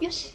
よし。